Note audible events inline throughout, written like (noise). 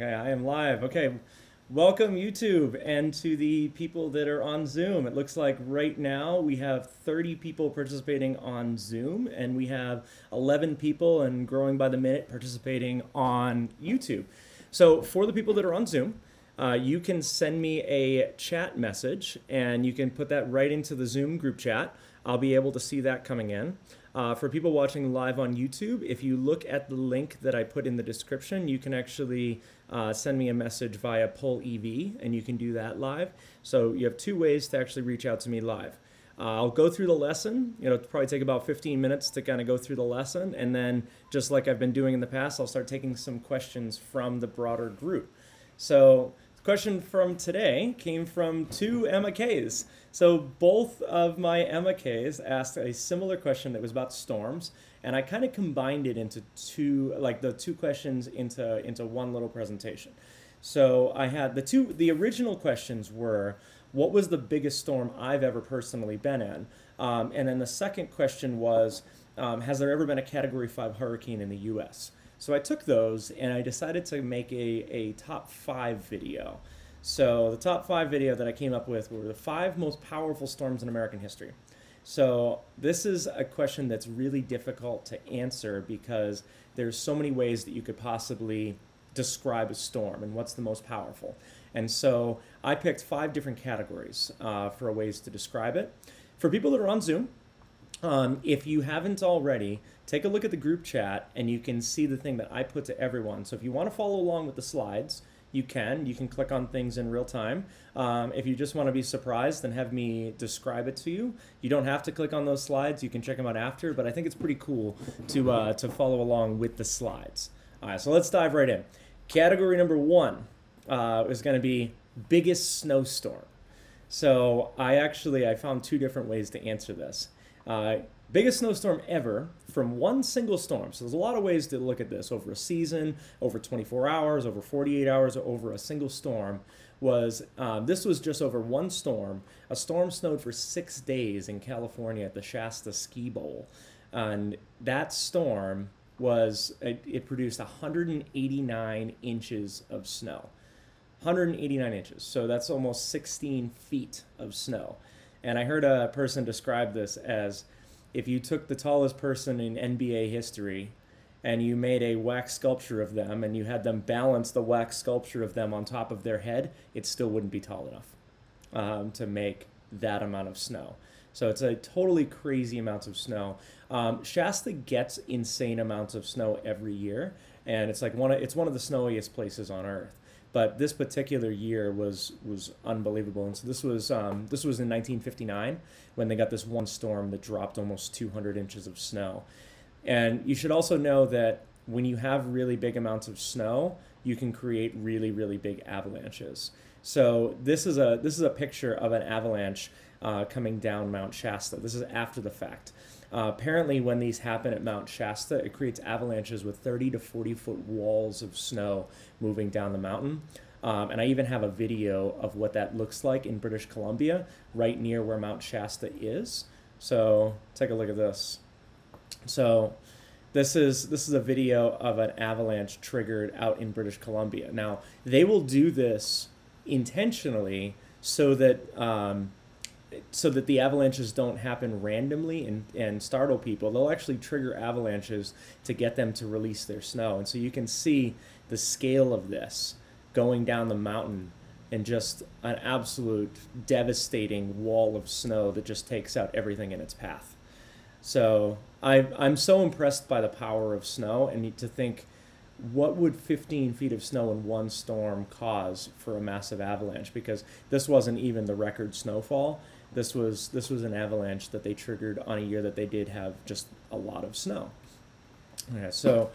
Okay, I am live. Okay, welcome YouTube and to the people that are on Zoom. It looks like right now we have 30 people participating on Zoom and we have 11 people and growing by the minute participating on YouTube. So for the people that are on Zoom, uh, you can send me a chat message and you can put that right into the Zoom group chat. I'll be able to see that coming in. Uh, for people watching live on YouTube, if you look at the link that I put in the description, you can actually uh, send me a message via PollEv, and you can do that live. So you have two ways to actually reach out to me live. Uh, I'll go through the lesson. You know, it'll probably take about 15 minutes to kind of go through the lesson, and then just like I've been doing in the past, I'll start taking some questions from the broader group. So question from today came from two Emma K's. So both of my Emma K's asked a similar question that was about storms, and I kind of combined it into two, like the two questions into into one little presentation. So I had the two. The original questions were, what was the biggest storm I've ever personally been in? Um, and then the second question was, um, has there ever been a Category Five hurricane in the U.S.? So I took those and I decided to make a, a top five video. So the top five video that I came up with were the five most powerful storms in American history. So this is a question that's really difficult to answer because there's so many ways that you could possibly describe a storm and what's the most powerful. And so I picked five different categories uh, for ways to describe it. For people that are on Zoom, um, if you haven't already, take a look at the group chat and you can see the thing that I put to everyone. So if you want to follow along with the slides, you can. You can click on things in real time. Um, if you just want to be surprised and have me describe it to you, you don't have to click on those slides. You can check them out after, but I think it's pretty cool to, uh, to follow along with the slides. All right, so let's dive right in. Category number one uh, is going to be biggest snowstorm. So I actually I found two different ways to answer this. Uh, biggest snowstorm ever from one single storm. So there's a lot of ways to look at this over a season, over 24 hours, over 48 hours, over a single storm. Was um, this was just over one storm? A storm snowed for six days in California at the Shasta Ski Bowl, and that storm was it, it produced 189 inches of snow. 189 inches. So that's almost 16 feet of snow. And I heard a person describe this as if you took the tallest person in NBA history and you made a wax sculpture of them and you had them balance the wax sculpture of them on top of their head, it still wouldn't be tall enough um, to make that amount of snow. So it's a totally crazy amounts of snow. Um, Shasta gets insane amounts of snow every year, and it's like one of it's one of the snowiest places on earth. But this particular year was was unbelievable, and so this was um, this was in 1959 when they got this one storm that dropped almost 200 inches of snow. And you should also know that when you have really big amounts of snow, you can create really really big avalanches. So this is a this is a picture of an avalanche uh, coming down Mount Shasta. This is after the fact. Uh, apparently, when these happen at Mount Shasta, it creates avalanches with 30 to 40 foot walls of snow moving down the mountain. Um, and I even have a video of what that looks like in British Columbia, right near where Mount Shasta is. So take a look at this. So this is this is a video of an avalanche triggered out in British Columbia. Now they will do this intentionally so that um, so that the avalanches don't happen randomly and, and startle people. They'll actually trigger avalanches to get them to release their snow. And so you can see the scale of this going down the mountain and just an absolute devastating wall of snow that just takes out everything in its path. So I, I'm so impressed by the power of snow and to think what would 15 feet of snow in one storm cause for a massive avalanche because this wasn't even the record snowfall this was this was an avalanche that they triggered on a year that they did have just a lot of snow. Yeah, so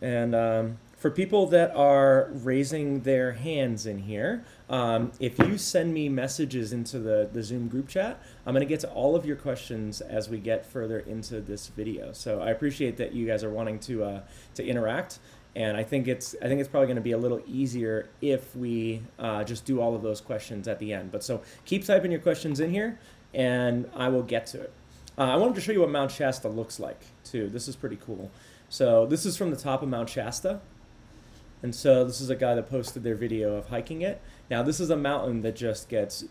and um, for people that are raising their hands in here, um, if you send me messages into the, the Zoom group chat, I'm going to get to all of your questions as we get further into this video. So I appreciate that you guys are wanting to uh, to interact and I think it's I think it's probably going to be a little easier if we uh, just do all of those questions at the end. But so keep typing your questions in here, and I will get to it. Uh, I wanted to show you what Mount Shasta looks like too. This is pretty cool. So this is from the top of Mount Shasta, And so this is a guy that posted their video of hiking it. Now this is a mountain that just gets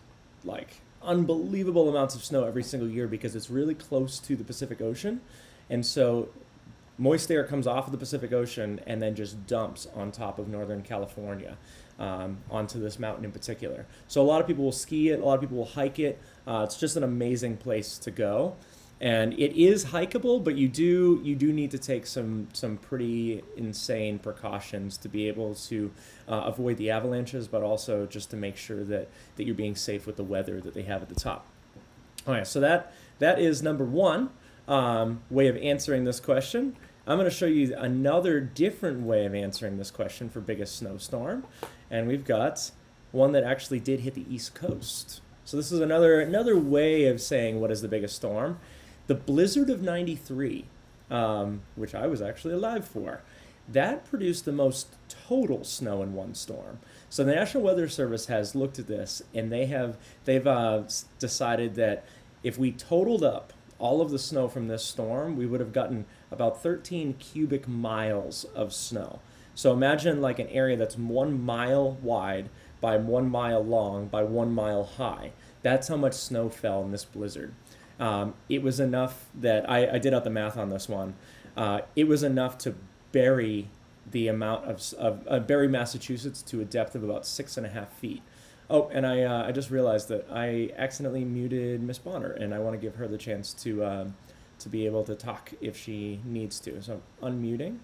like unbelievable amounts of snow every single year because it's really close to the Pacific Ocean. And so moist air comes off of the Pacific Ocean and then just dumps on top of Northern California um, onto this mountain in particular. So a lot of people will ski it, a lot of people will hike it. Uh, it's just an amazing place to go and it is hikeable, but you do you do need to take some some pretty insane precautions to be able to uh, avoid the avalanches, but also just to make sure that that you're being safe with the weather that they have at the top. All right, so that that is number one um, way of answering this question. I'm going to show you another different way of answering this question for biggest snowstorm, and we've got one that actually did hit the East Coast. So this is another another way of saying what is the biggest storm. The blizzard of 93, um, which I was actually alive for, that produced the most total snow in one storm. So the National Weather Service has looked at this and they have they've uh, decided that if we totaled up all of the snow from this storm, we would have gotten about 13 cubic miles of snow. So imagine like an area that's one mile wide by one mile long by one mile high. That's how much snow fell in this blizzard. Um, it was enough that I, I, did out the math on this one. Uh, it was enough to bury the amount of, of uh, bury Massachusetts to a depth of about six and a half feet. Oh, and I, uh, I just realized that I accidentally muted Miss Bonner, and I want to give her the chance to um, to be able to talk if she needs to. So unmuting.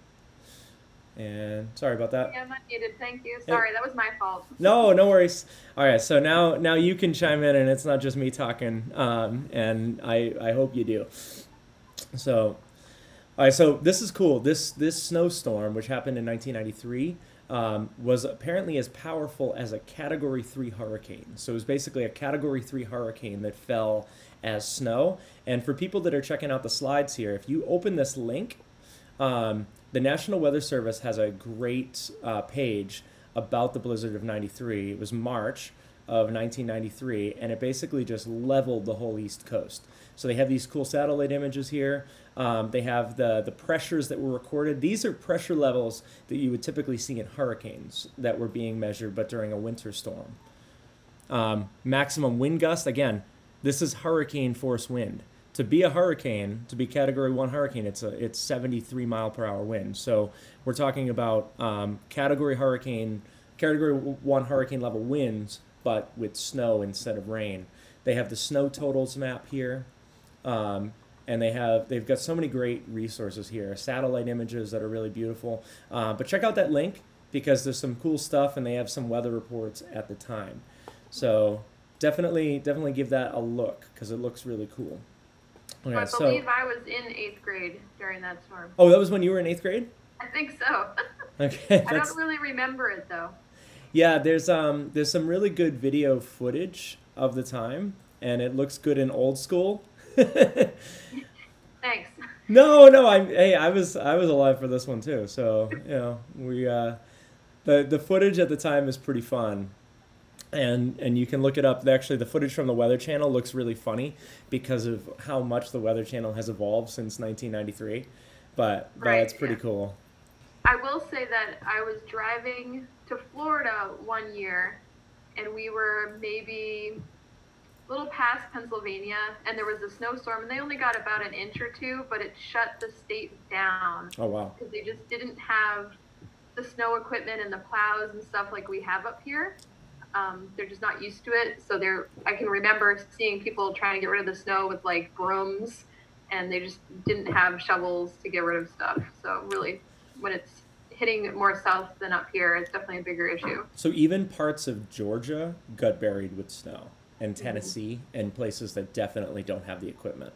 And sorry about that. Yeah, I'm unmuted. Thank you. Sorry, that was my fault. No, no worries. All right, so now now you can chime in, and it's not just me talking. Um, and I I hope you do. So, all right, so this is cool. This this snowstorm, which happened in 1993. Um, was apparently as powerful as a Category 3 hurricane. So it was basically a Category 3 hurricane that fell as snow. And for people that are checking out the slides here, if you open this link, um, the National Weather Service has a great uh, page about the blizzard of 93. It was March of 1993, and it basically just leveled the whole East Coast. So they have these cool satellite images here. Um, they have the, the pressures that were recorded. These are pressure levels that you would typically see in hurricanes that were being measured, but during a winter storm. Um, maximum wind gust, again, this is hurricane force wind to be a hurricane, to be Category One hurricane, it's a it's 73 mile per hour wind. So we're talking about um, Category hurricane, Category One hurricane level winds, but with snow instead of rain. They have the snow totals map here, um, and they have they've got so many great resources here, satellite images that are really beautiful. Uh, but check out that link because there's some cool stuff, and they have some weather reports at the time. So definitely definitely give that a look because it looks really cool. Okay, I believe so, I was in eighth grade during that storm. Oh, that was when you were in eighth grade. I think so. (laughs) okay. I don't really remember it though. Yeah, there's um there's some really good video footage of the time, and it looks good in old school. (laughs) Thanks. No, no, I hey, I was I was alive for this one too. So you know we uh, the the footage at the time is pretty fun and and you can look it up. Actually, the footage from the Weather Channel looks really funny because of how much the Weather Channel has evolved since 1993. But but right, it's pretty yeah. cool. I will say that I was driving to Florida one year, and we were maybe a little past Pennsylvania, and there was a snowstorm, and they only got about an inch or two, but it shut the state down. Oh wow! Because they just didn't have the snow equipment and the plows and stuff like we have up here. Um, they're just not used to it. So they're, I can remember seeing people trying to get rid of the snow with like brooms and they just didn't have shovels to get rid of stuff. So really, when it's hitting more south than up here, it's definitely a bigger issue. So even parts of Georgia got buried with snow and mm-hmm. Tennessee mm-hmm. and places that definitely don't have the equipment.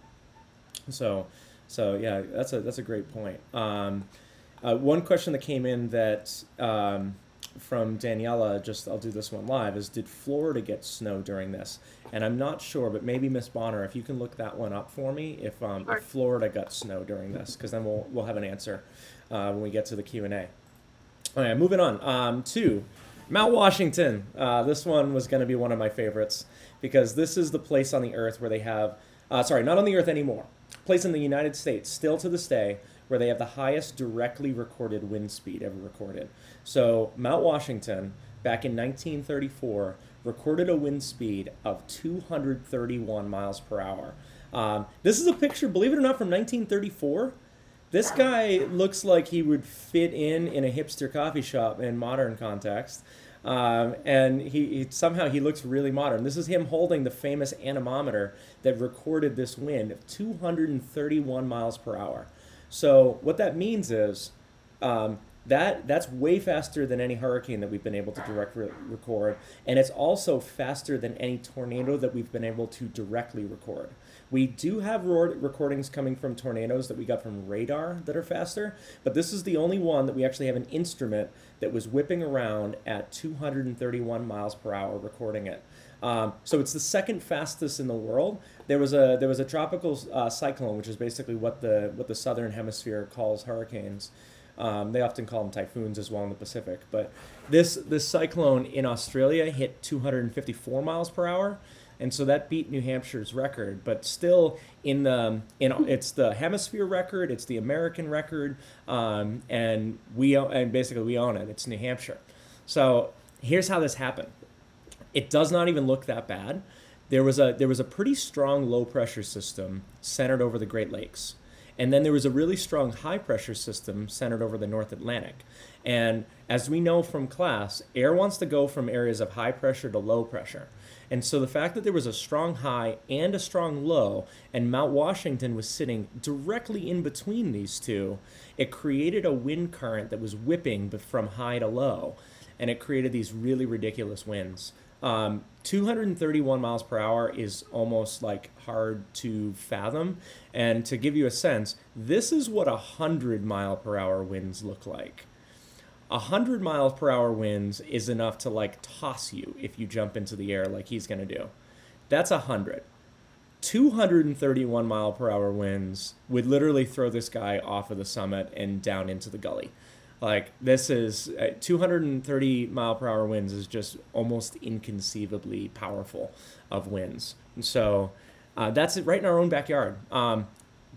So, so yeah, that's a, that's a great point. Um, uh, one question that came in that, um, from Daniela, just I'll do this one live, is did Florida get snow during this? And I'm not sure, but maybe Miss Bonner, if you can look that one up for me, if, um, sure. if Florida got snow during this, because then we'll, we'll have an answer uh, when we get to the Q&A. All right, moving on um, to Mount Washington. Uh, this one was going to be one of my favorites because this is the place on the earth where they have, uh, sorry, not on the earth anymore, place in the United States, still to this day, where they have the highest directly recorded wind speed ever recorded. So Mount Washington, back in 1934, recorded a wind speed of 231 miles per hour. Um, this is a picture, believe it or not, from 1934. This guy looks like he would fit in in a hipster coffee shop in modern context. Um, and he, he, somehow he looks really modern. This is him holding the famous anemometer that recorded this wind of 231 miles per hour. So what that means is um, that that's way faster than any hurricane that we've been able to direct re- record, and it's also faster than any tornado that we've been able to directly record. We do have recordings coming from tornadoes that we got from radar that are faster, but this is the only one that we actually have an instrument that was whipping around at 231 miles per hour recording it. Um, so it's the second fastest in the world. There was a there was a tropical uh, cyclone, which is basically what the what the southern hemisphere calls hurricanes. Um, they often call them typhoons as well in the Pacific. But this this cyclone in Australia hit 254 miles per hour and so that beat New Hampshire's record. But still, in the in it's the hemisphere record, it's the American record, um, and we and basically we own it. It's New Hampshire. So here's how this happened. It does not even look that bad. There was a there was a pretty strong low pressure system centered over the Great Lakes. And then there was a really strong high pressure system centered over the North Atlantic. And as we know from class, air wants to go from areas of high pressure to low pressure. And so the fact that there was a strong high and a strong low, and Mount Washington was sitting directly in between these two, it created a wind current that was whipping from high to low. And it created these really ridiculous winds. Um, 231 miles per hour is almost like hard to fathom. And to give you a sense, this is what a 100 mile per hour winds look like. 100 miles per hour winds is enough to like toss you if you jump into the air like he's going to do. That's 100. 231 mile per hour winds would literally throw this guy off of the summit and down into the gully. Like this is uh, 230 mile per hour winds is just almost inconceivably powerful of winds. And so uh, that's it right in our own backyard. Um,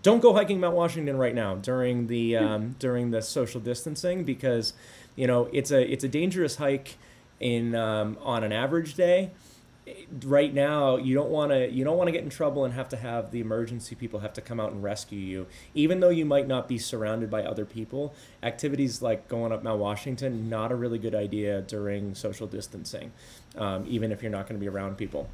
don't go hiking Mount Washington right now during the um, during the social distancing because you know it's a it's a dangerous hike in um, on an average day right now you don't want to you don't want to get in trouble and have to have the emergency people have to come out and rescue you even though you might not be surrounded by other people activities like going up mount washington not a really good idea during social distancing um, even if you're not going to be around people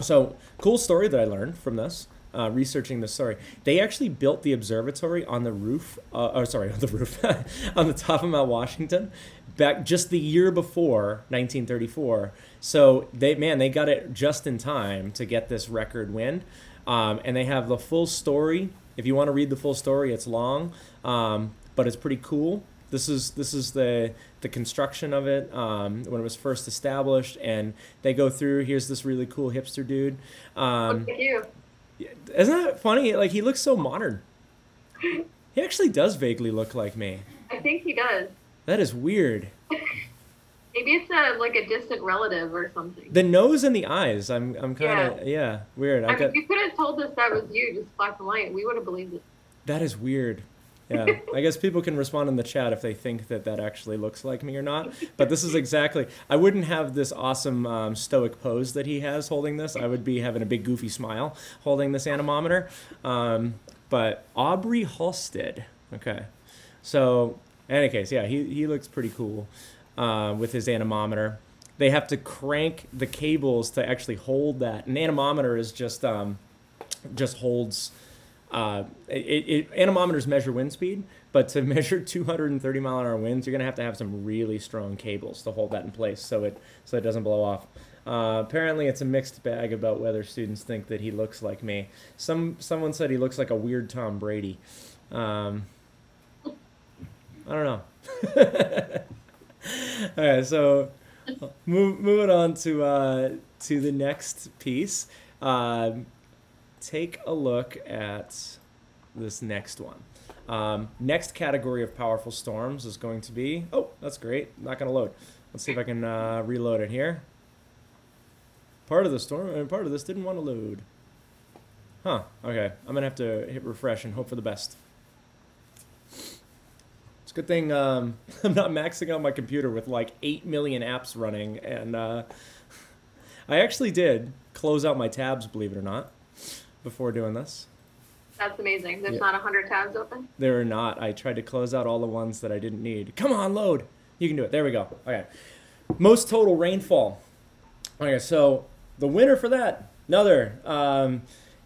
so cool story that i learned from this uh, researching this story, they actually built the observatory on the roof. Uh, oh, sorry, (laughs) on the roof, (laughs) on the top of Mount Washington, back just the year before 1934. So they, man, they got it just in time to get this record win, um, and they have the full story. If you want to read the full story, it's long, um, but it's pretty cool. This is this is the the construction of it um, when it was first established, and they go through. Here's this really cool hipster dude. Um, Look at you. Isn't that funny? Like he looks so modern. He actually does vaguely look like me. I think he does. That is weird. Maybe it's a like a distant relative or something. The nose and the eyes. I'm I'm kind of yeah. yeah. weird. I, I mean, got... you could have told us that was you, just black and white. We would have believed it. That is weird. Yeah, (laughs) I guess people can respond in the chat if they think that that actually looks like me or not. But this is exactly. I wouldn't have this awesome um, stoic pose that he has holding this. I would be having a big goofy smile holding this anemometer. Um, but Aubrey Halstead. Okay, so in any case, yeah, he he looks pretty cool uh, with his anemometer. They have to crank the cables to actually hold that. An anemometer is just um, just holds uh, it, it, anemometers measure wind speed, but to (laughs) measure 230 mile an hour winds, you're going to have to have some really strong cables to hold that in place so it so it doesn't blow off. Uh, apparently, it's a mixed bag about whether students think that he looks like me. Some someone said he looks like a weird Tom Brady. Um, I don't know. (laughs) All right, so move, moving on to uh, to the next piece. Uh, take a look at this next one. Um, next category of powerful storms is going to be, oh, that's great. Not going to load. Let's see if I can uh, reload it here. Part of the storm, and uh, part of this didn't want to load. Huh, okay. I'm going to have to hit refresh and hope for the best. Good thing um, (laughs) I'm not maxing out my computer with like 8 million apps running. And uh, (laughs) I actually did close out my tabs, believe it or not, before doing this. That's amazing. There's Yeah. not 100 tabs open. There are not. I tried to close out all the ones that I didn't need. Come on, load. You can do it. There we go. Okay. Most total rainfall. Okay, so the winner for that, another um,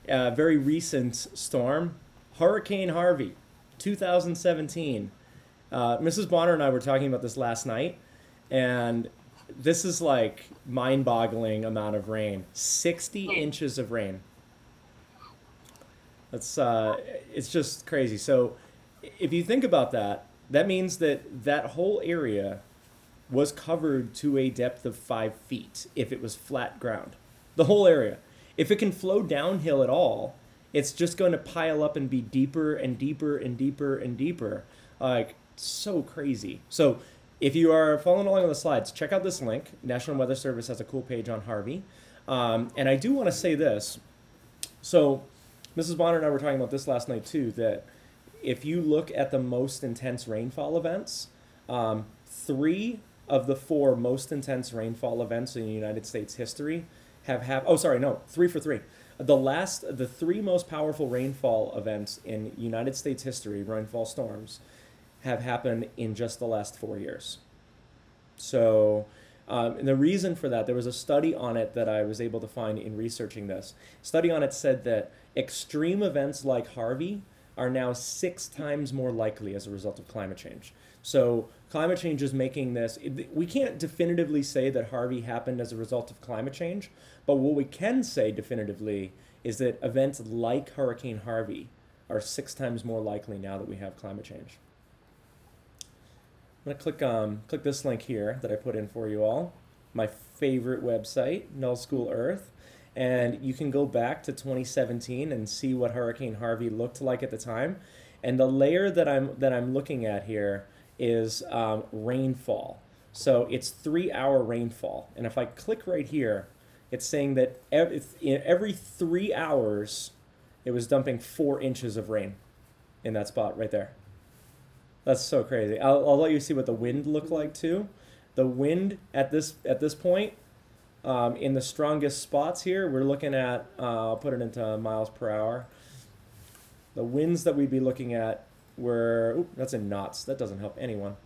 uh, very recent storm, Hurricane Harvey, 2017. Uh, Mrs. Bonner and I were talking about this last night, and this is like mind-boggling amount of rain. 60 inches of rain. That's uh, it's just crazy. So, if you think about that, that means that that whole area was covered to a depth of five feet if it was flat ground. The whole area. If it can flow downhill at all, it's just going to pile up and be deeper and deeper and deeper and deeper. Like, so crazy. So, if you are following along on the slides, check out this link. National Weather Service has a cool page on Harvey. Um, and I do want to say this. So, Mrs. Bonner and I were talking about this last night too. That if you look at the most intense rainfall events, um, three of the four most intense rainfall events in United States history have have. Oh, sorry, no, three for three. The last, the three most powerful rainfall events in United States history, rainfall storms, have happened in just the last four years. So, um, the reason for that, there was a study on it that I was able to find in researching this. Study on it said that extreme events like Harvey are now six times more likely as a result of climate change. So climate change is making this. it- We can't definitively say that Harvey happened as a result of climate change, but what we can say definitively is that events like Hurricane Harvey are six times more likely now that we have climate change. I'm gonna click um click this link here that I put in for you all. My favorite website, Null School Earth, and you can go back to 2017 and see what Hurricane Harvey looked like at the time. And the layer that I'm that I'm looking at here is um, rainfall. So it's three hour rainfall, and if I click right here, it's saying that every, every three hours, it was dumping four inches of rain in that spot right there. That's so crazy. I'll, I'll let you see what the wind looked like too. The wind at this at this point, um, in the strongest spots here, we're looking at. Uh, I'll put it into miles per hour. The winds that we'd be looking at were. Oop, that's in knots. That doesn't help anyone.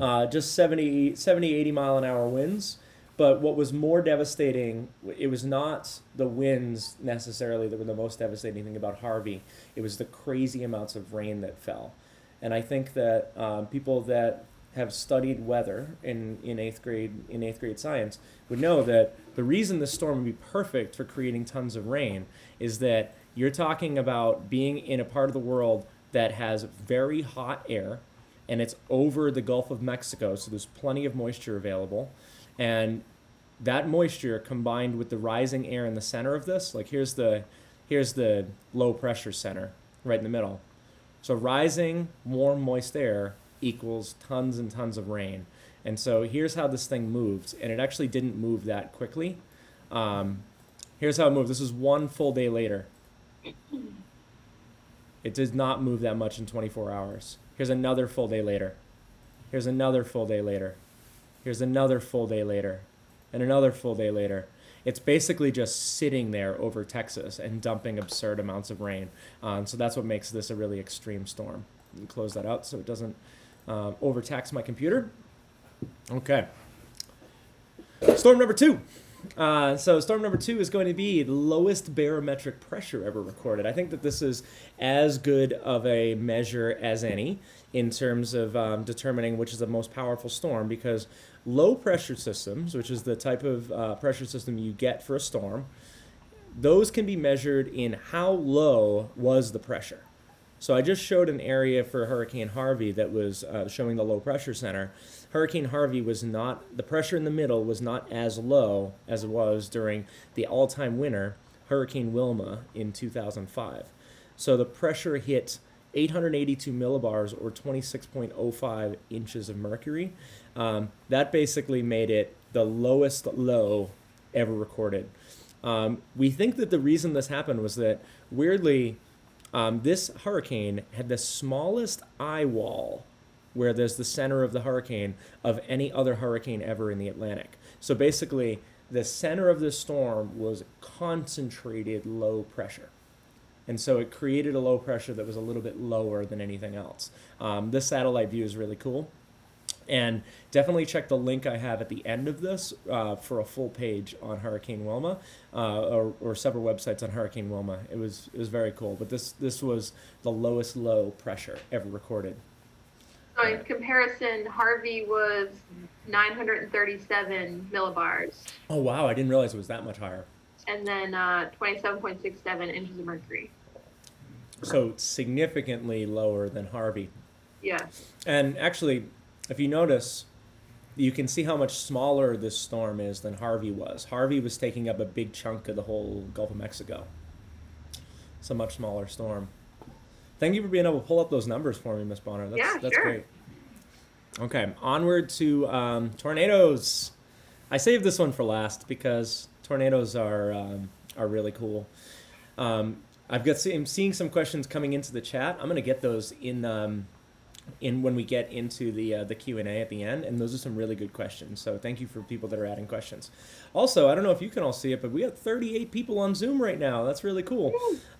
Uh, just 70, 70, 80 mile an hour winds. But what was more devastating, it was not the winds necessarily that were the most devastating thing about Harvey. It was the crazy amounts of rain that fell. And I think that um, people that have studied weather in, in eighth grade in eighth grade science would know that the reason the storm would be perfect for creating tons of rain is that you're talking about being in a part of the world that has very hot air and it's over the Gulf of Mexico, so there's plenty of moisture available. And that moisture combined with the rising air in the center of this, like here's the here's the low pressure center right in the middle. So rising warm moist air equals tons and tons of rain. And so here's how this thing moves, and it actually didn't move that quickly. Um, here's how it moved. This is one full day later. It did not move that much in 24 hours. Here's another full day later. Here's another full day later. Here's another full day later. And another full day later. It's basically just sitting there over Texas and dumping absurd amounts of rain. Um, so that's what makes this a really extreme storm. Close that out so it doesn't um, overtax my computer. Okay. Storm number two. Uh, so storm number two is going to be the lowest barometric pressure ever recorded. I think that this is as good of a measure as any in terms of um, determining which is the most powerful storm because low pressure systems, which is the type of uh, pressure system you get for a storm, those can be measured in how low was the pressure. So I just showed an area for Hurricane Harvey that was uh, showing the low pressure center. Hurricane Harvey was not, the pressure in the middle was not as low as it was during the all time winter, Hurricane Wilma, in 2005. So the pressure hit 882 millibars or 26.05 inches of mercury. Um, that basically made it the lowest low ever recorded. Um, we think that the reason this happened was that weirdly, Um, this hurricane had the smallest eye wall where there's the center of the hurricane of any other hurricane ever in the Atlantic. So basically, the center of the storm was concentrated low pressure. And so it created a low pressure that was a little bit lower than anything else. Um, this satellite view is really cool. And definitely check the link I have at the end of this uh, for a full page on Hurricane Wilma, uh, or, or several websites on Hurricane Wilma. It was it was very cool. But this this was the lowest low pressure ever recorded. So in comparison, Harvey was 937 millibars, Oh wow! I didn't realize it was that much higher. and then uh, 27.67 inches of mercury. So significantly lower than Harvey. Yeah. And actually, if you notice, you can see how much smaller this storm is than Harvey was. Harvey was taking up a big chunk of the whole Gulf of Mexico. It's a much smaller storm. Thank you for being able to pull up those numbers for me, Miss Bonner. That's, Yeah, that's sure. great. Okay, onward to um, tornadoes. I saved this one for last because tornadoes are um, are really cool. Um, I've got I'm seeing some questions coming into the chat. I'm gonna get those in um, in when we get into the uh, the Q and A at the end, and those are some really good questions. So thank you for people that are adding questions. Also, I don't know if you can all see it, but we got 38 people on Zoom right now. That's really cool.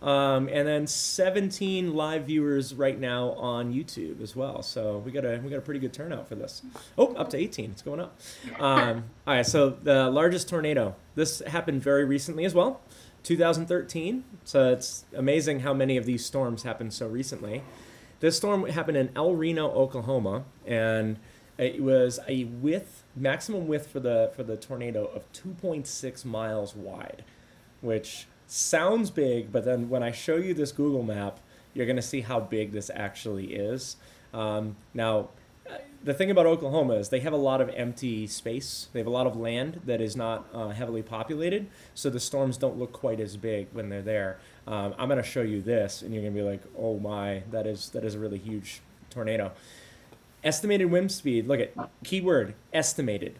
Um, and then 17 live viewers right now on YouTube as well. So we got a we got a pretty good turnout for this. Oh, up to 18. It's going up. Um, all right. So the largest tornado. This happened very recently as well. 2013. So it's amazing how many of these storms happened so recently. This storm happened in El Reno, Oklahoma, and it was a width maximum width for the for the tornado of 2.6 miles wide, which sounds big, but then when I show you this Google map, you're going to see how big this actually is. Um, now, the thing about Oklahoma is they have a lot of empty space. They have a lot of land that is not uh, heavily populated, so the storms don't look quite as big when they're there. Um, I'm going to show you this, and you're going to be like, "Oh my, that is that is a really huge tornado." Estimated wind speed. Look at keyword estimated.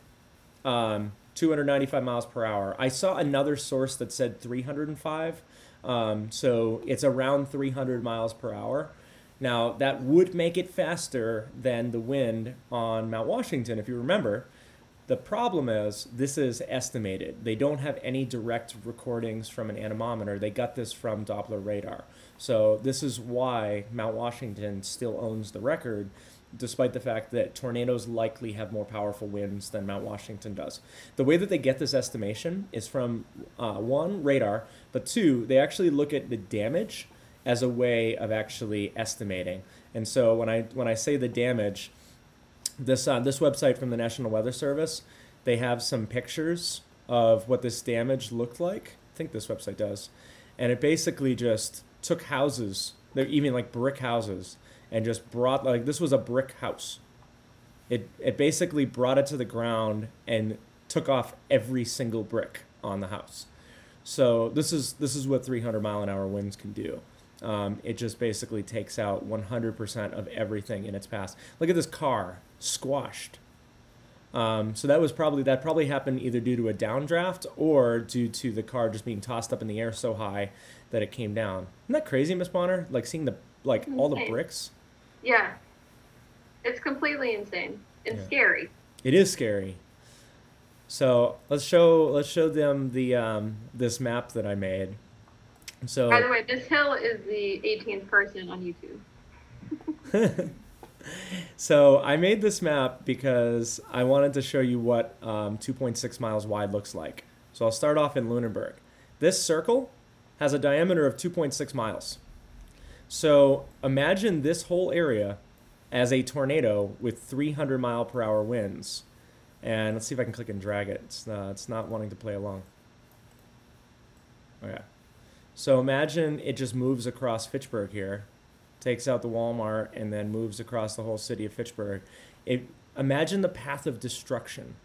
Um, 295 miles per hour. I saw another source that said 305. Um, so it's around 300 miles per hour. Now, that would make it faster than the wind on Mount Washington, if you remember. The problem is, this is estimated. They don't have any direct recordings from an anemometer. They got this from Doppler radar. So, this is why Mount Washington still owns the record, despite the fact that tornadoes likely have more powerful winds than Mount Washington does. The way that they get this estimation is from uh, one, radar, but two, they actually look at the damage as a way of actually estimating. And so when I when I say the damage, this uh, this website from the National Weather Service, they have some pictures of what this damage looked like. I think this website does, and it basically just took houses, they're even like brick houses, and just brought like this was a brick house. It it basically brought it to the ground and took off every single brick on the house. So this is this is what 300 mile an hour winds can do. Um, it just basically takes out 100% of everything in its path. Look at this car squashed. Um, so that was probably that probably happened either due to a downdraft or due to the car just being tossed up in the air so high that it came down. Isn't that crazy, Miss Bonner? Like seeing the like all the bricks. Yeah. It's completely insane and Yeah. scary. It is scary. So let's show let's show them the um, this map that I made. So By the way, this hill is the 18th person on YouTube. (laughs) (laughs) so I made this map because I wanted to show you what um, 2.6 miles wide looks like. So I'll start off in Lunenburg. This circle has a diameter of 2.6 miles. So imagine this whole area as a tornado with 300 mile per hour winds. And let's see if I can click and drag it. It's, uh, it's not wanting to play along. Okay. So imagine it just moves across Fitchburg here takes out the Walmart and then moves across the whole city of Fitchburg. It, imagine the path of destruction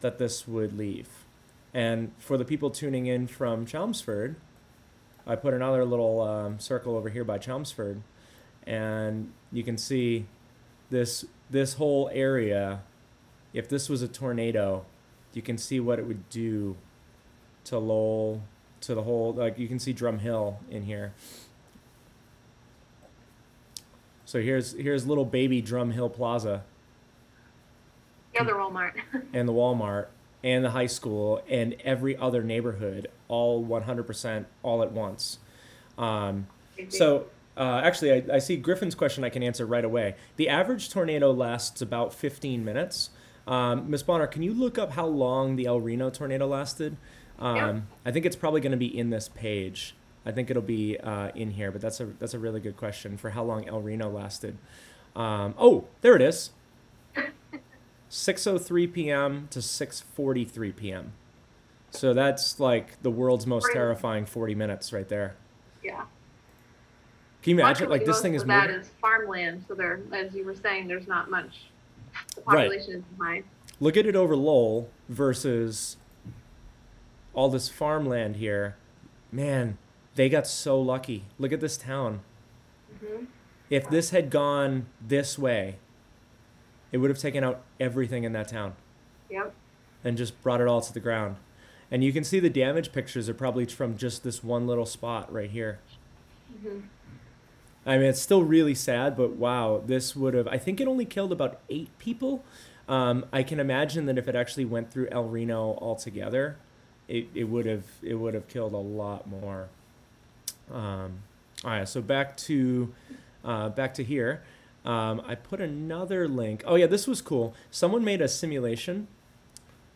that this would leave. And for the people tuning in from Chelmsford, I put another little um, circle over here by Chelmsford, and you can see this this whole area. If this was a tornado, you can see what it would do to Lowell, to the whole like you can see Drum Hill in here So here's here's little baby Drum Hill Plaza The other Walmart. (laughs) and the Walmart and the high school and every other neighborhood all 100% all at once. Um, so uh, actually, I, I see Griffin's question I can answer right away. The average tornado lasts about 15 minutes. Um, Ms. Bonner, can you look up how long the El Reno tornado lasted? Um, Yeah. I think it's probably going to be in this page. I think it'll be uh, in here, but that's a that's a really good question for how long El Reno lasted. Um, oh, there it is. 6:03 p.m. to 6:43 p.m. So that's like the world's most terrifying 40 minutes right there. yeah. Can you imagine like this thing is of that moving? is farmland, so there, as you were saying, there's not much. The Right. population isn't high. Look at it over Lowell versus all this farmland here. Man, they got so lucky. Look at this town. hmm If this had gone this way, it would have taken out everything in that town Yep. and just brought it all to the ground. And you can see the damage pictures are probably from just this one little spot right here. hmm I mean, it's still really sad, but wow, this would have. I think it only killed about eight people. Um, I can imagine that if it actually went through El Reno altogether, it, it would have it would have killed a lot more. Um, all right, so back to uh, back to here. Um, I put another link. Oh yeah, this was cool. Someone made a simulation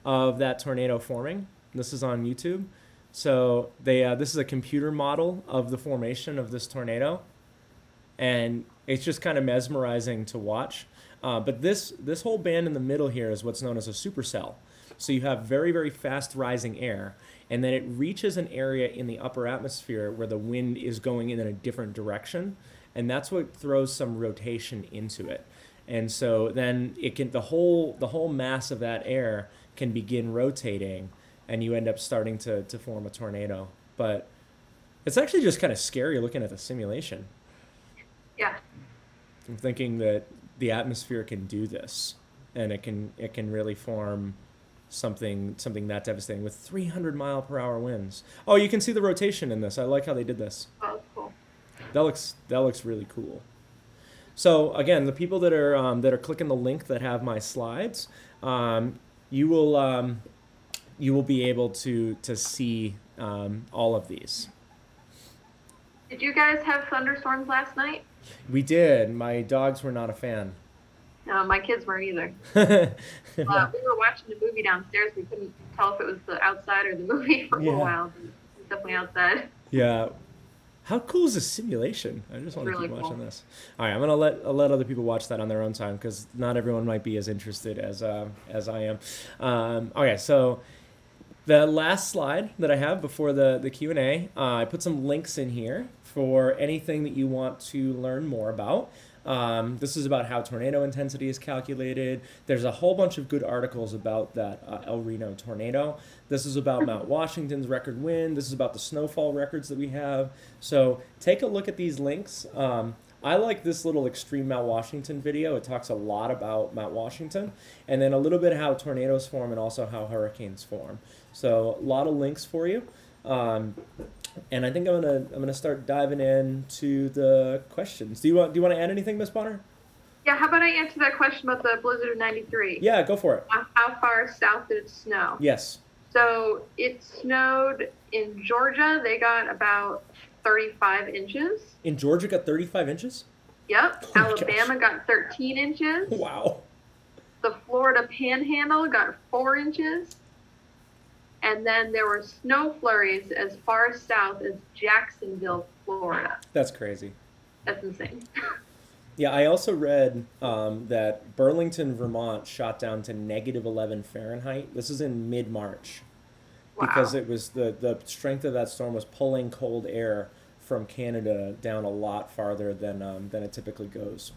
of that tornado forming. This is on YouTube. So they uh, this is a computer model of the formation of this tornado, and it's just kind of mesmerizing to watch. Uh, but this this whole band in the middle here is what's known as a supercell. So you have very very fast rising air, and then it reaches an area in the upper atmosphere where the wind is going in a different direction, and that's what throws some rotation into it. And so then it can the whole the whole mass of that air can begin rotating, and you end up starting to to form a tornado. But it's actually just kind of scary looking at the simulation. Yeah. I'm thinking that the atmosphere can do this, and it can it can really form something something that devastating with 300 mile per hour winds. Oh, you can see the rotation in this. I like how they did this. Oh, cool. That looks that looks really cool. So again, the people that are um, that are clicking the link that have my slides, um, you will um, you will be able to to see um, all of these. Did you guys have thunderstorms last night? We did. My dogs were not a fan. No, my kids weren't either. (laughs) Uh, we were watching the movie downstairs. We couldn't tell if it was the outside or the movie (laughs) for a Yeah. little while. It definitely outside. Yeah. How cool is this simulation? I just want to Really keep cool. watching this. All right, I'm gonna let I'll let other people watch that on their own time because not everyone might be as interested as uh, as I am. Um, okay, so the last slide that I have before the the Q and A, uh, I put some links in here for anything that you want to learn more about. Um, this is about how tornado intensity is calculated. There's a whole bunch of good articles about that uh, El Reno tornado. This is about Mount Washington's record wind. This is about the snowfall records that we have. So take a look at these links. Um, I like this little extreme Mount Washington video. It talks a lot about Mount Washington and then a little bit how tornadoes form and also how hurricanes form. So a lot of links for you. Um, and I think I'm gonna I'm gonna start diving into the questions. Do you want do you want to add anything, Miss Bonner? Yeah, how about I answer that question about the blizzard of 93? Yeah, go for it. How, how far south did it snow? Yes. So it snowed in Georgia. They got about 35 inches. In Georgia, got 35 inches. Yep. Oh Alabama got 13 inches. Wow. The Florida Panhandle got four inches. And then there were snow flurries as far south as Jacksonville, Florida. That's crazy. That's insane. (laughs) Yeah, I also read um, that Burlington, Vermont, shot down to negative 11 Fahrenheit. This is in mid March Wow. because it was the the strength of that storm was pulling cold air from Canada down a lot farther than um, than it typically goes.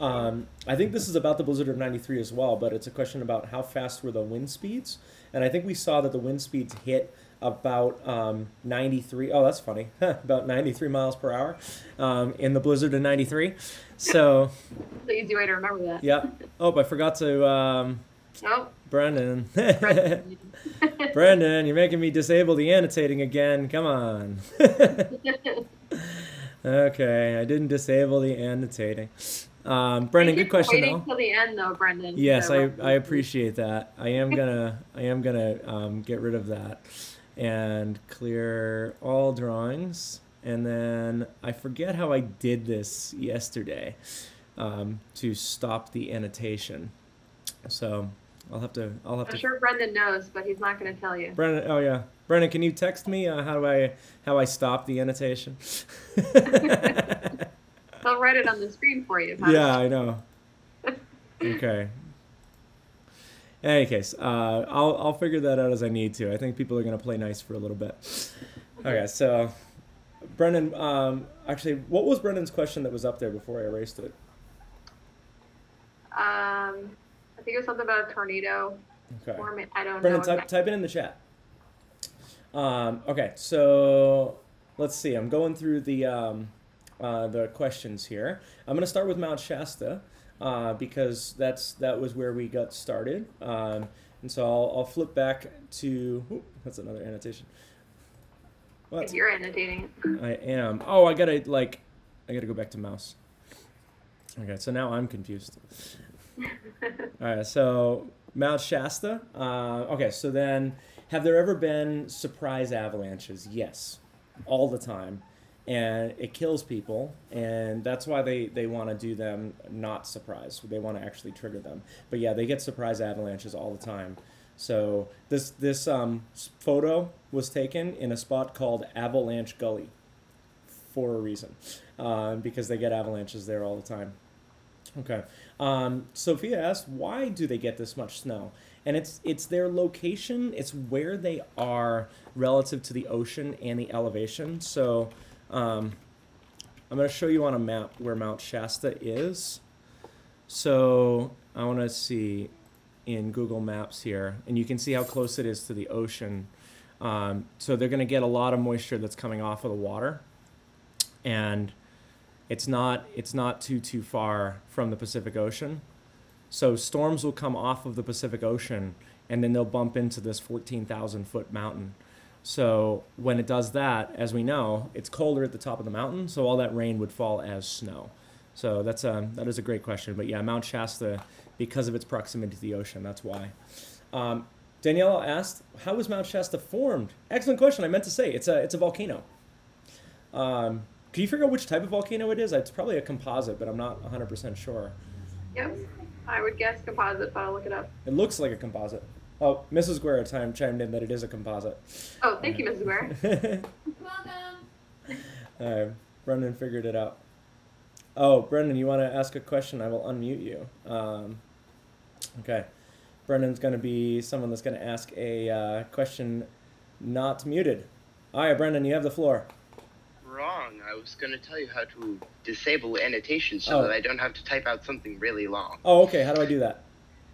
Um, I think this is about the blizzard of '93 as well, but it's a question about how fast were the wind speeds, and I think we saw that the wind speeds hit about um, 93. Oh, that's funny. (laughs) about 93 miles per hour um, in the blizzard of '93. So, an easy way to remember that. yeah. Oh, I forgot to. Um, Oh, Brendan. (laughs) Brendan. Brendan, you're making me disable the annotating again. Come on. (laughs) Okay, I didn't disable the annotating. Um, Brendan, good question Waiting though. till the end, though, Brendan. Yes, I, I appreciate that. I am (laughs) gonna I am gonna um, get rid of that and clear all drawings. And then I forget how I did this yesterday um, to stop the annotation. So I'll have to I'll have I'm to. sure Brendan knows, but he's not going to tell you. Brendan, oh yeah, Brendan, can you text me uh, how do I how I stop the annotation? (laughs) (laughs) (laughs) They'll write it on the screen for you. huh? Yeah, I know. (laughs) Okay. In any case, uh, I'll I'll figure that out as I need to. I think people are gonna play nice for a little bit. Okay, so Brendan, um, actually, what was Brendan's question that was up there before I erased it? Um, I think it was something about a tornado. Okay. Form I don't Brendan, know. type, type it in the chat. Um, okay, so let's see. I'm going through the um, uh, the questions here. I'm going to start with Mount Shasta uh, because that's that was where we got started. Um, and so I'll, I'll flip back to. Ooh, that's another annotation. What? You're annotating. I am. Oh, I gotta like, I gotta go back to mouse. Okay, so now I'm confused. (laughs) All right, so Mount Shasta. Uh, okay, so then, have there ever been surprise avalanches? Yes, all the time, and it kills people, and that's why they they want to do them not surprise. They want to actually trigger them. But yeah, they get surprise avalanches all the time. So this this um, photo was taken in a spot called Avalanche Gully for a reason, um, because they get avalanches there all the time. Okay. Um, Sophia asked, why do they get this much snow? And it's it's their location. It's where they are relative to the ocean and the elevation. So um, I'm going to show you on a map where Mount Shasta is. So I want to see in Google Maps here, and you can see how close it is to the ocean. Um, so they're going to get a lot of moisture that's coming off of the water, and it's not it's not too too far from the Pacific Ocean. So storms will come off of the Pacific Ocean, and then they'll bump into this 14,000 foot mountain. So when it does that, as we know, it's colder at the top of the mountain, so all that rain would fall as snow. So that's a, that is a great question. But yeah, Mount Shasta, because of its proximity to the ocean, that's why. Um, Daniela asked, "How was Mount Shasta formed?" Excellent question. I meant to say it's a it's a volcano. Um, can you figure out which type of volcano it is? It's probably a composite, but I'm not 100% sure. Yep. I would guess composite, but I'll look it up. It looks like a composite. Oh, Mrs. Guerra time chimed in that it is a composite. Oh, thank you, Mrs. Ware. (laughs) Welcome. All right, Brendan figured it out. Oh, Brendan, you want to ask a question? I will unmute you. Um, okay. Brendan's going to be someone that's going to ask a uh, question not muted. All right, Brendan, you have the floor. Wrong. I was going to tell you how to disable annotation so Oh. that I don't have to type out something really long. Oh, okay. How do I do that?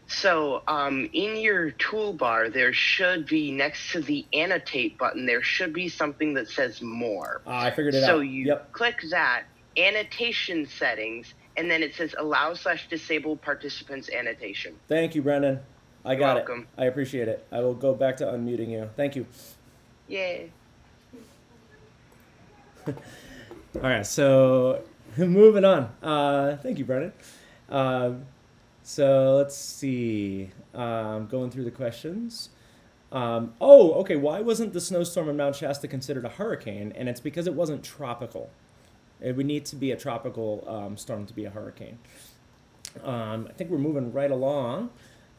So, um, in your toolbar, there should be next to the annotate button, there should be something that says more. Ah, I figured it so out. you Yep. click that, annotation settings, and then it says allow slash disable participants annotation. Thank you, Brendan. I You're got welcome. it. I appreciate it. I will go back to unmuting you. Thank you. Yay. (laughs) All right, so (laughs) moving on. Uh, thank you, Brendan. Um, so let's see. Um, going through the questions. Um, oh, okay. Why wasn't the snowstorm in Mount Shasta considered a hurricane? And it's because it wasn't tropical. It would need to be a tropical um, storm to be a hurricane. Um, I think we're moving right along,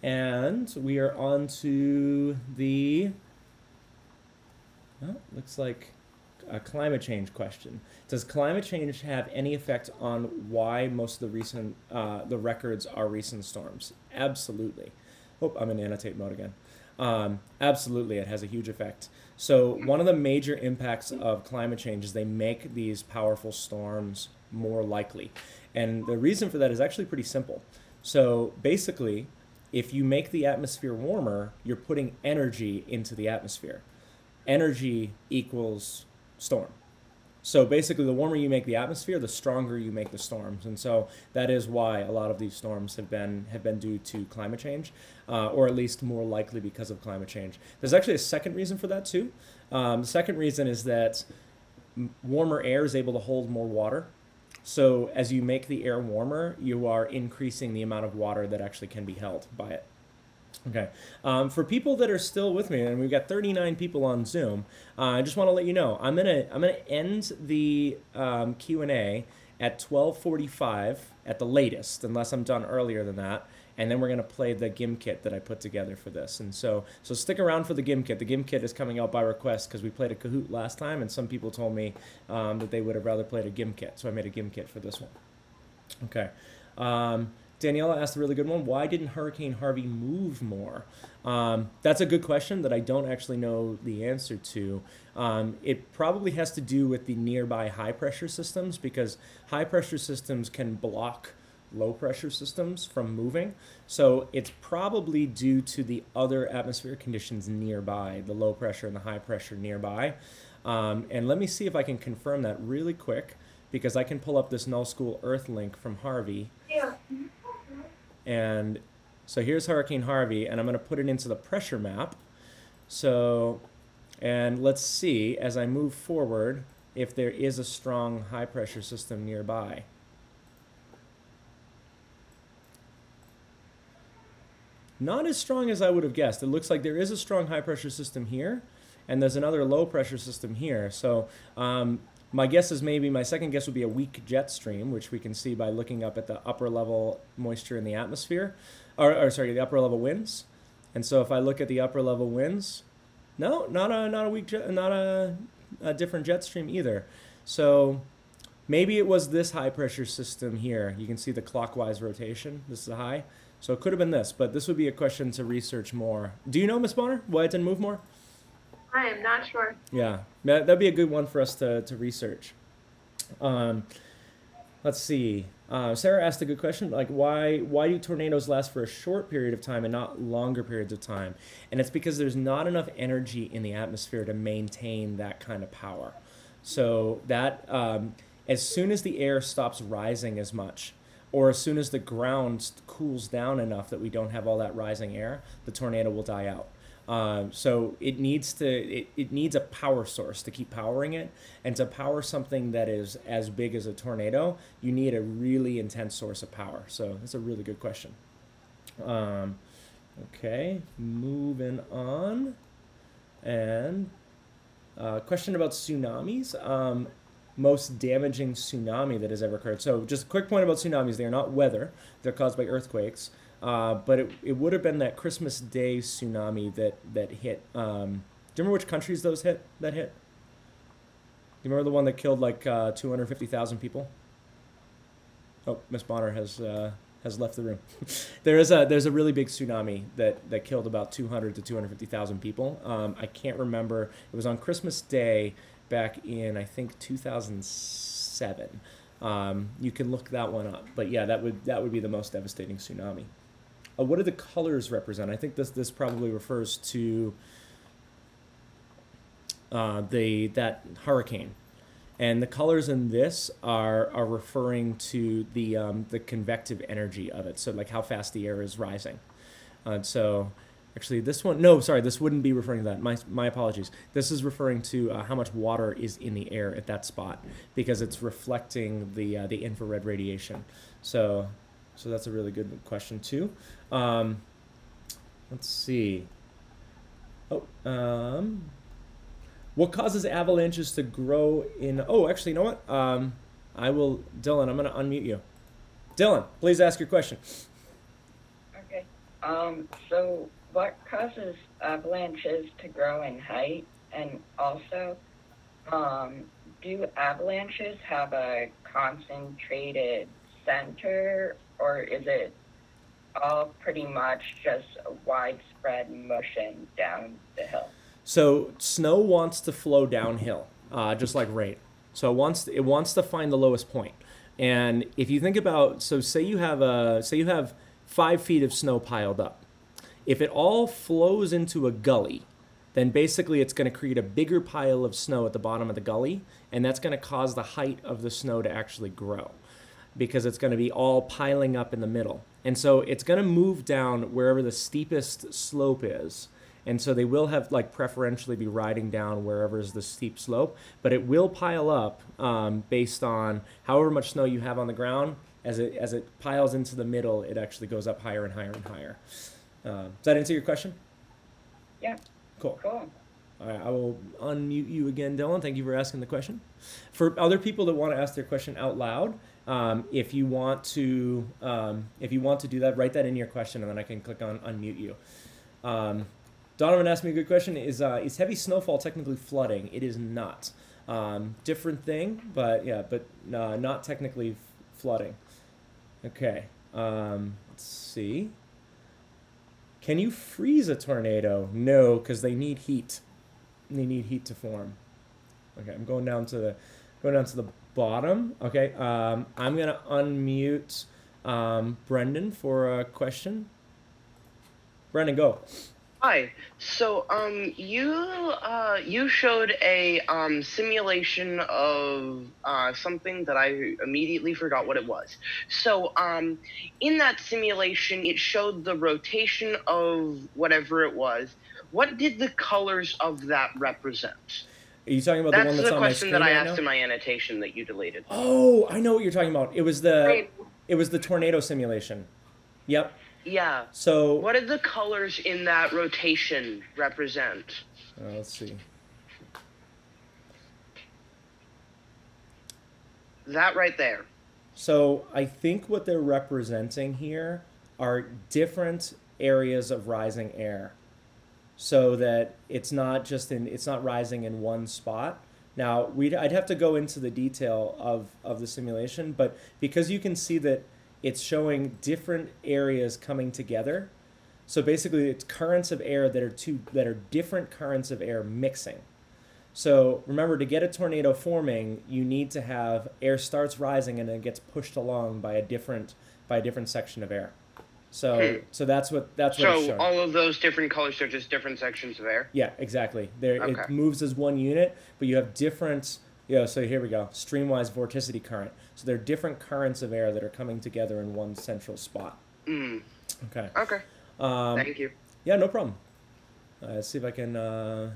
and we are on to the. Oh, looks like a climate change question. Does climate change have any effect on why most of the recent uh, the records are recent storms? Absolutely. Oh, I'm in annotate mode again. Um, absolutely, it has a huge effect. So one of the major impacts of climate change is they make these powerful storms more likely, and the reason for that is actually pretty simple. So basically, if you make the atmosphere warmer, you're putting energy into the atmosphere. Energy equals storm. So basically, the warmer you make the atmosphere, the stronger you make the storms, and so that is why a lot of these storms have been have been due to climate change, uh, or at least more likely because of climate change. There's actually a second reason for that too. Um, the second reason is that warmer air is able to hold more water. So as you make the air warmer, you are increasing the amount of water that actually can be held by it. Okay. Um, for people that are still with me, and we've got 39 people on Zoom, uh, I just want to let you know I'm gonna I'm gonna end the um, Q and A at 12:45 at the latest, unless I'm done earlier than that. And then we're gonna play the Gimkit that I put together for this. And so so stick around for the Gimkit. The Gimkit is coming out by request because we played a Kahoot last time, and some people told me um, that they would have rather played a Gimkit. So I made a Gimkit for this one. Okay. Daniela asked a really good one. Why didn't Hurricane Harvey move more? Um, that's a good question that I don't actually know the answer to. Um, it probably has to do with the nearby high pressure systems because high pressure systems can block low pressure systems from moving. So it's probably due to the other atmospheric conditions nearby, the low pressure and the high pressure nearby. Um, and let me see if I can confirm that really quick because I can pull up this nullschool Earth link from Harvey. And so here's Hurricane Harvey, and I'm going to put it into the pressure map. So, and let's see as I move forward if there is a strong high pressure system nearby. Not as strong as I would have guessed. It looks like there is a strong high pressure system here, and there's another low pressure system here. So um, my guess is maybe my second guess would be a weak jet stream, which we can see by looking up at the upper level moisture in the atmosphere, or, or sorry, the upper level winds. And so if I look at the upper level winds, no, not a not a weak jet, not a, a different jet stream either. So maybe it was this high pressure system here. You can see the clockwise rotation. This is a high. So it could have been this, but this would be a question to research more. Do you know, Miss Bonner, why it didn't move more? I am not sure. Yeah, that, that'd be a good one for us to, to research. Um, let's see. Uh, Sarah asked a good question, like why why do tornadoes last for a short period of time and not longer periods of time? And it's because there's not enough energy in the atmosphere to maintain that kind of power. So that um, as soon as the air stops rising as much, or as soon as the ground cools down enough that we don't have all that rising air, the tornado will die out. Um, so it needs to it, it needs a power source to keep powering it. And to power something that is as big as a tornado you need a really intense source of power. So that's a really good question. Um, okay moving on. And uh, question about tsunamis. Um, most damaging tsunami that has ever occurred. So just a quick point about tsunamis. They are not weather. They're caused by earthquakes uh, but it, it would have been that Christmas Day tsunami that that hit. Um, do you remember which countries those hit? That hit. Do you remember the one that killed like uh, two hundred fifty thousand people? Oh, Miss Bonner has uh, has left the room. (laughs) there is a there's a really big tsunami that that killed about two hundred to two hundred fifty thousand people. Um, I can't remember. It was on Christmas Day back in I think two thousand seven. Um, you can look that one up. But yeah, that would that would be the most devastating tsunami. Uh, what do the colors represent? I think this this probably refers to uh, the that hurricane, and the colors in this are are referring to the um, the convective energy of it. So like how fast the air is rising. Uh, so actually this one no sorry this wouldn't be referring to that my, my apologies this is referring to uh, how much water is in the air at that spot because it's reflecting the uh, the infrared radiation so so that's a really good question too. Um, let's see. Oh um, what causes avalanches to grow in oh actually you know what? Um, i will dylan i'm going to unmute you. Dylan please ask your question. Okay. Um, so what causes avalanches to grow in height? And also, um, do avalanches have a concentrated center or is it all pretty much just a widespread motion down the hill? So snow wants to flow downhill, uh, just like rain. So it wants it wants to find the lowest point. And if you think about, so say you have a say you have five feet of snow piled up. If it all flows into a gully, then basically it's going to create a bigger pile of snow at the bottom of the gully, and that's going to cause the height of the snow to actually grow because it's going to be all piling up in the middle. And so it's going to move down wherever the steepest slope is, and so they will have like preferentially be riding down wherever is the steep slope, but it will pile up um, based on however much snow you have on the ground. As it as it piles into the middle, it actually goes up higher and higher and higher. Uh, does that answer your question? Yeah. Cool. Cool. All right, I will unmute you again, Dylan. Thank you for asking the question. For other people that want to ask their question out loud, um, if you want to, um, if you want to do that, write that in your question, and then I can click on unmute you. Um, Donovan asked me a good question: Is uh, is heavy snowfall technically flooding? It is not. Um, different thing, but yeah, but uh, not technically flooding. Okay. Um, let's see. Can you freeze a tornado? No, because they need heat. They need heat to form. Okay, I'm going down to the going down to the bottom. Okay, um, I'm gonna unmute um, Brendan for a question. Brendan, go. Hi. So, um, you uh, you showed a um, simulation of uh, something that I immediately forgot what it was. So, um, in that simulation, it showed the rotation of whatever it was. What did the colors of that represent? Are you talking about the one That's that's the on my question screen that I right asked now? in my annotation that you deleted. Oh, I know what you're talking about. It was the Great. it was the tornado simulation. Yep. Yeah. So What did the colors in that rotation represent? Uh, let's see. That right there. So I think what they're representing here are different areas of rising air, so that it's not just in it's not rising in one spot. Now we'd I'd have to go into the detail of of the simulation, but because you can see that it's showing different areas coming together. So basically, it's currents of air that are two that are different currents of air mixing. So remember, to get a tornado forming, you need to have air starts rising and then gets pushed along by a different by a different section of air. So Hmm. so that's what that's what So showing. all of those different colors are just different sections of air. yeah, exactly. There it moves as one unit, but you have different. You know, so here we go. Streamwise vorticity current. So there are different currents of air that are coming together in one central spot. Mm. Okay. Okay. Um, Thank you. yeah, no problem. Uh, let's see if I can uh,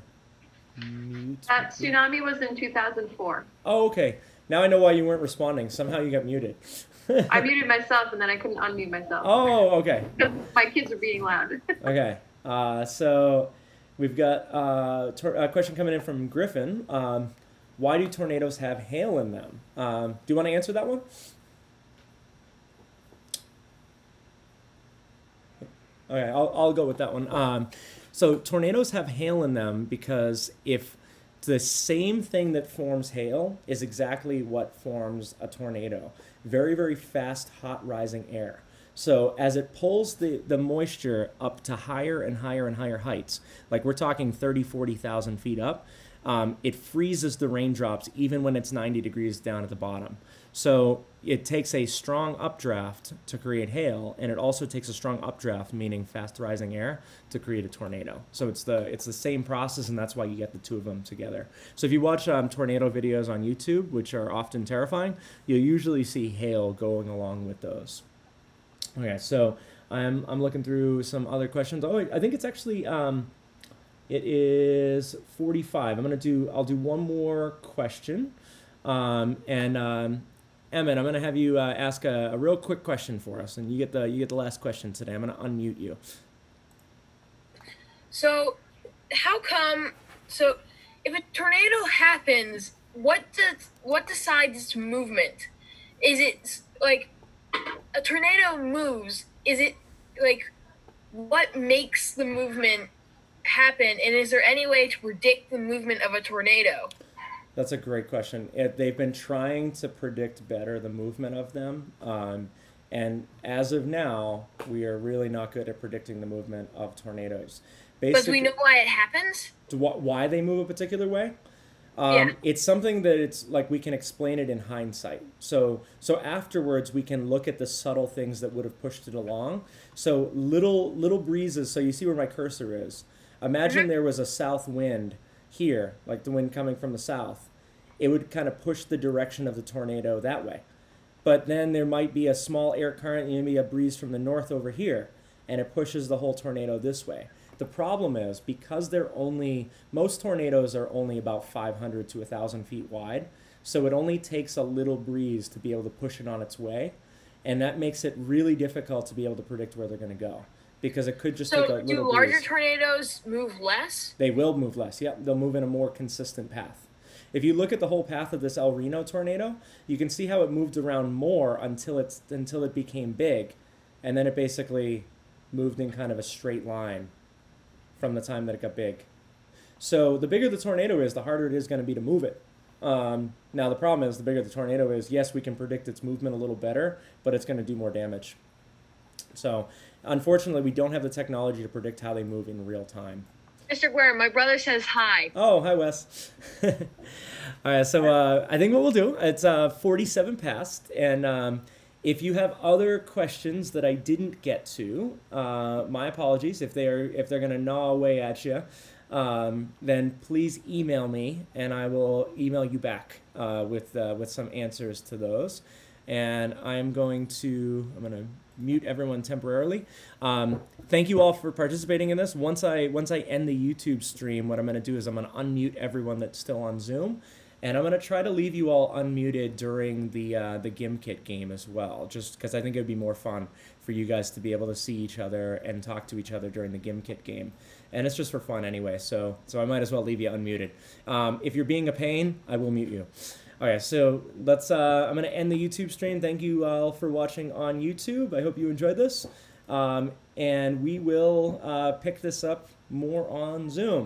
mute. That tsunami was in 2004. Oh, okay. Now I know why you weren't responding. Somehow you got muted. I (laughs) muted myself and then I couldn't unmute myself. oh, okay. Because (laughs) my kids are being loud. (laughs) Okay. Uh, so we've got uh, a question coming in from Griffin. Um, why do tornadoes have hail in them? Um, do you want to answer that one? Okay, I'll, I'll go with that one. Um, so tornadoes have hail in them because if the same thing that forms hail is exactly what forms a tornado, very very fast hot rising air. So as it pulls the, the moisture up to higher and higher and higher heights, like we're talking 30, 40,000 feet up, um, it freezes the raindrops even when it's 90 degrees down at the bottom. So it takes a strong updraft to create hail, and it also takes a strong updraft, meaning fast rising air, to create a tornado. So it's the it's the same process, and that's why you get the two of them together. So if you watch um, tornado videos on YouTube, which are often terrifying, you'll usually see hail going along with those. Okay, so I'm I'm looking through some other questions. Oh, I think it's actually um, it is 45. I'm gonna do I'll do one more question, um, and um, Emmett, I'm gonna have you uh, ask a, a real quick question for us, and you get the you get the last question today. I'm gonna unmute you. So, how come? So, if a tornado happens, what does what decides movement? Is it like a tornado moves? Is it like what makes the movement happen? And is there any way to predict the movement of a tornado? That's a great question. It, they've been trying to predict better the movement of them, um, and as of now, we are really not good at predicting the movement of tornadoes. But do we know why it happens? why they move a particular way. Um, Yeah. It's something that it's like we can explain it in hindsight. So so afterwards we can look at the subtle things that would have pushed it along. So little little breezes. So you see where my cursor is. Imagine Mhm. there was a south wind here, like the wind coming from the south. It would kind of push the direction of the tornado that way. But then there might be a small air current, maybe a breeze from the north over here, and it pushes the whole tornado this way. The problem is because they're only most tornadoes are only about 500 to 1,000 feet wide, so it only takes a little breeze to be able to push it on its way, and that makes it really difficult to be able to predict where they're going to go because it could just take a So, little do larger breeze. tornadoes move less? They will move less. Yep, they'll move in a more consistent path. If you look at the whole path of this El Reno tornado, you can see how it moved around more until it's until it became big, and then it basically moved in kind of a straight line from the time that it got big. So the bigger the tornado is, the harder it is going to be to move it. Um, now the problem is, the bigger the tornado is, yes, we can predict its movement a little better, but it's going to do more damage. So unfortunately, we don't have the technology to predict how they move in real time. Mr. Guerra, my brother says hi. Oh, hi, Wes. (laughs) All right, so uh, I think what we'll do, it's uh, 47 past, and um, if you have other questions that I didn't get to, uh, my apologies. If they're if they're gonna gnaw away at you, um, then please email me, and I will email you back uh, with uh, with some answers to those. And I'm going to I'm gonna mute everyone temporarily. Um, thank you all for participating in this. Once I once I end the YouTube stream, what I'm going to do is I'm going to unmute everyone that's still on Zoom, and I'm going to try to leave you all unmuted during the uh, the Gimkit game as well, just because I think it would be more fun for you guys to be able to see each other and talk to each other during the Gimkit game, and it's just for fun anyway. So so I might as well leave you unmuted. Um, if you're being a pain, I will mute you. Okay, so let's. Uh, I'm gonna end the YouTube stream. Thank you all for watching on YouTube. I hope you enjoyed this, um, and we will uh, pick this up more on Zoom.